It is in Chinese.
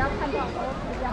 你要看到我的较